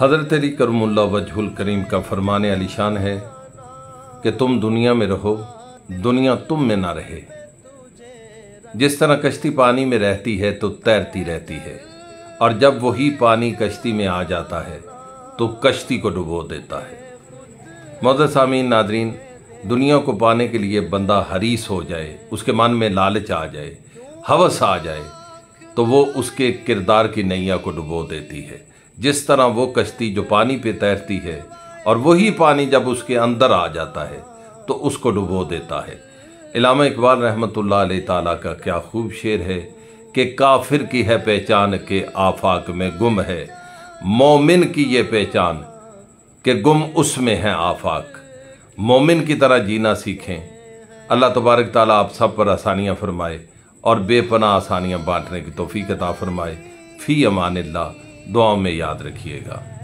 हज़रत अली करमुल्ला वजहुल करीम का फरमान अलीशान है कि तुम दुनिया में रहो, दुनिया तुम में ना रहे। जिस तरह कश्ती पानी में रहती है तो तैरती रहती है। और जब वही पानी कश्ती में आ जाता है तो कश्ती को डुबो देता है। मौद सामीन नादरीन, दुनिया को पाने के लिए बंदा हरीस हो जाए, उसके मन में लालच आ जाए, हवस आ जाए तो वो उसके किरदार की नैया को डुबो देती है। जिस तरह वो कश्ती जो पानी पे तैरती है, और वही पानी जब उसके अंदर आ जाता है तो उसको डुबो देता है। इलामा इकबाल रहमत ताला का क्या खूब शेर है कि काफिर की है पहचान के आफाक में गुम है। मोमिन की ये पहचान कि गुम उसमें है आफाक। मोमिन की तरह जीना सीखें। अल्लाह तबारक ताला आप सब पर आसानियाँ फरमाए। और बेपना आसानियाँ बांटने की तोफ़ी कता फरमाए। फ़ी अमान दुआओं में याद रखिएगा।